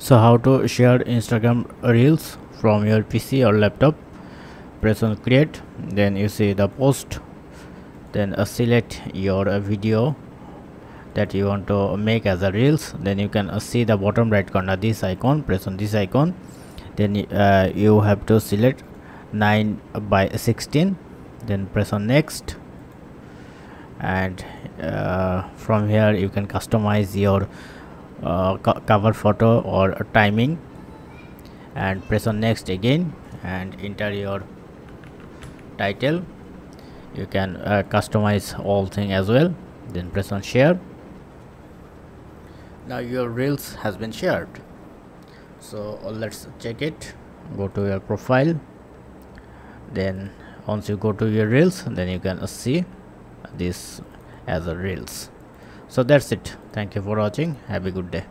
so how to share instagram reels from your pc or laptop? Press on create then you see the post. Then uh, select your uh, video that you want to make as a reels. Then you can uh, see the bottom right corner this icon press on this icon. Then uh, you have to select 9 by 16 then press on next. And uh, from here you can customize your uh, co cover photo or timing and press on next again and enter your title. You can uh, customize all thing as well. Then press on share. Now your reels has been shared. So uh, let's check it. Go to your profile. Then once you go to your reels then you can see this as a reels so that's it. Thank you for watching. Have a good day